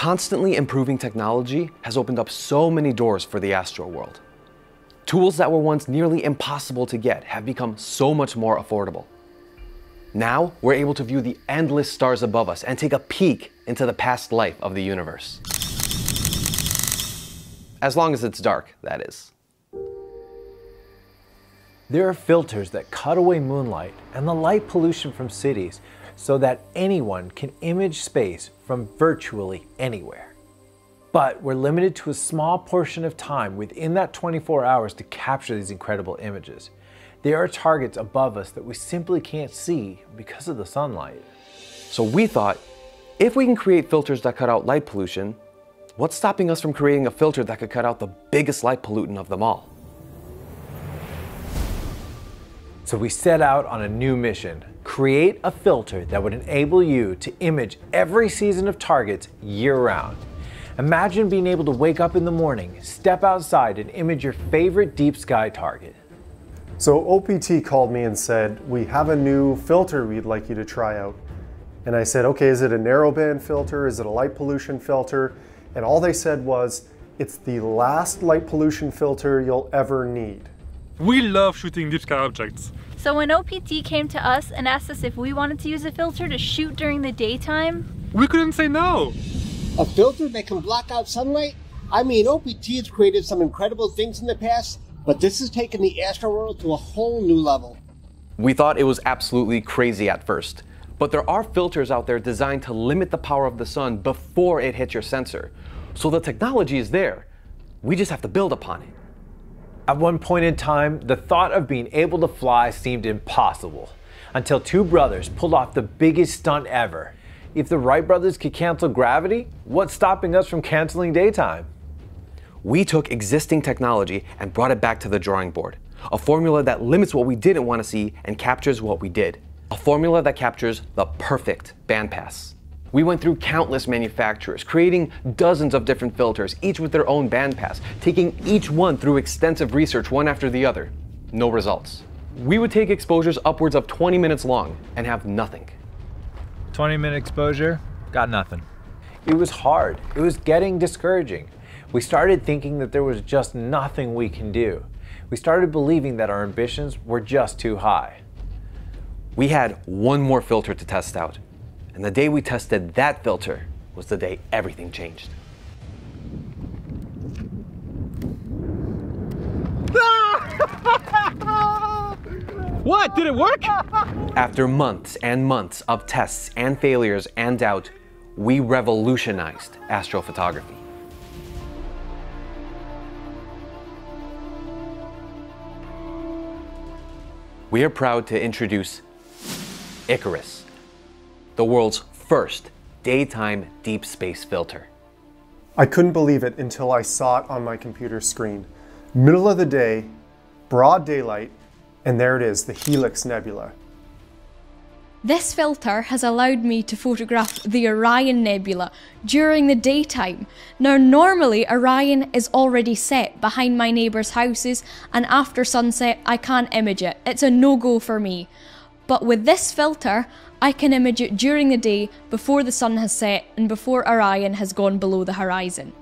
Constantly improving technology has opened up so many doors for the astro world. Tools that were once nearly impossible to get have become so much more affordable. Now, we're able to view the endless stars above us and take a peek into the past life of the universe. As long as it's dark, that is. There are filters that cut away moonlight and the light pollution from cities so that anyone can image space from virtually anywhere. But we're limited to a small portion of time within that 24 hours to capture these incredible images. There are targets above us that we simply can't see because of the sunlight. So we thought, if we can create filters that cut out light pollution, what's stopping us from creating a filter that could cut out the biggest light pollutant of them all? So we set out on a new mission, create a filter that would enable you to image every season of targets year round. Imagine being able to wake up in the morning, step outside and image your favorite deep sky target. So OPT called me and said, we have a new filter we'd like you to try out. And I said, okay, is it a narrowband filter? Is it a light pollution filter? And all they said was, it's the last light pollution filter you'll ever need. We love shooting deep sky objects. So when OPT came to us and asked us if we wanted to use a filter to shoot during the daytime, we couldn't say no. A filter that can block out sunlight? I mean, OPT has created some incredible things in the past, but this has taken the astro world to a whole new level. We thought it was absolutely crazy at first, but there are filters out there designed to limit the power of the sun before it hits your sensor. So the technology is there. We just have to build upon it. At one point in time, the thought of being able to fly seemed impossible until two brothers pulled off the biggest stunt ever. If the Wright brothers could cancel gravity, what's stopping us from canceling daytime? We took existing technology and brought it back to the drawing board. A formula that limits what we didn't want to see and captures what we did. A formula that captures the perfect bandpass. We went through countless manufacturers, creating dozens of different filters, each with their own bandpass, taking each one through extensive research one after the other. No results. We would take exposures upwards of 20 minutes long and have nothing. 20 minute exposure, got nothing. It was hard. It was getting discouraging. We started thinking that there was just nothing we can do. We started believing that our ambitions were just too high. We had one more filter to test out, and the day we tested that filter was the day everything changed. what? Did it work? After months and months of tests and failures and doubt, we revolutionized astrophotography. We are proud to introduce Icarus, the world's first daytime deep space filter. I couldn't believe it until I saw it on my computer screen. Middle of the day, broad daylight, and there it is, the Helix Nebula. This filter has allowed me to photograph the Orion Nebula during the daytime. Now normally Orion is already set behind my neighbours' houses and after sunset I can't image it. It's a no-go for me. But with this filter, I can image it during the day before the sun has set and before Orion has gone below the horizon.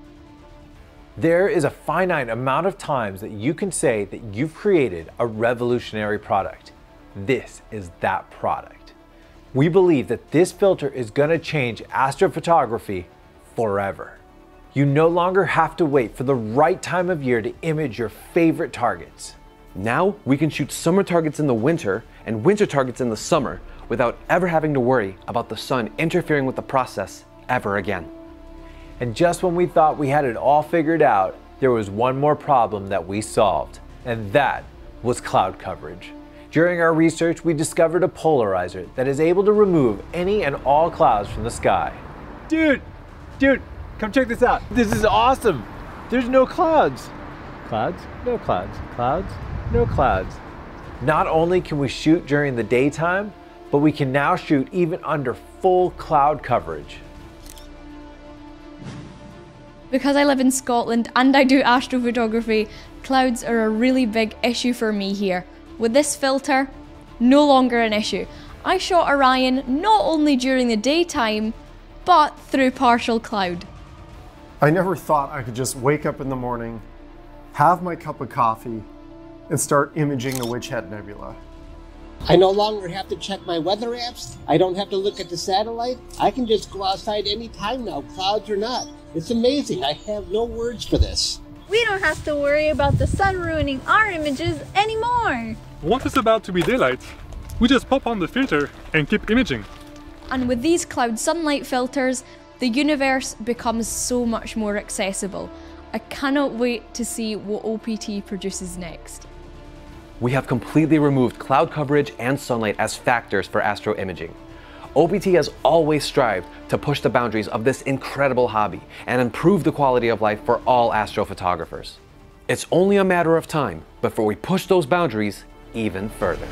There is a finite amount of times that you can say that you've created a revolutionary product. This is that product. We believe that this filter is going to change astrophotography forever. You no longer have to wait for the right time of year to image your favorite targets. Now we can shoot summer targets in the winter and winter targets in the summer without ever having to worry about the sun interfering with the process ever again. And just when we thought we had it all figured out, there was one more problem that we solved, and that was cloud coverage. During our research, we discovered a polarizer that is able to remove any and all clouds from the sky. Dude, dude, come check this out. This is awesome. There's no clouds. Clouds? No clouds. Clouds? No clouds. Not only can we shoot during the daytime, but we can now shoot even under full cloud coverage. Because I live in Scotland and I do astrophotography, clouds are a really big issue for me here. With this filter, no longer an issue. I shot Orion not only during the daytime, but through partial cloud. I never thought I could just wake up in the morning, have my cup of coffee, and start imaging the Witch Head Nebula. I no longer have to check my weather apps. I don't have to look at the satellite. I can just go outside any time now, clouds or not. It's amazing. I have no words for this. We don't have to worry about the sun ruining our images anymore. Once it's about to be daylight, we just pop on the filter and keep imaging. And with these cloud sunlight filters, the universe becomes so much more accessible. I cannot wait to see what OPT produces next. We have completely removed cloud coverage and sunlight as factors for astro imaging. OPT has always strived to push the boundaries of this incredible hobby and improve the quality of life for all astrophotographers. It's only a matter of time before we push those boundaries even further.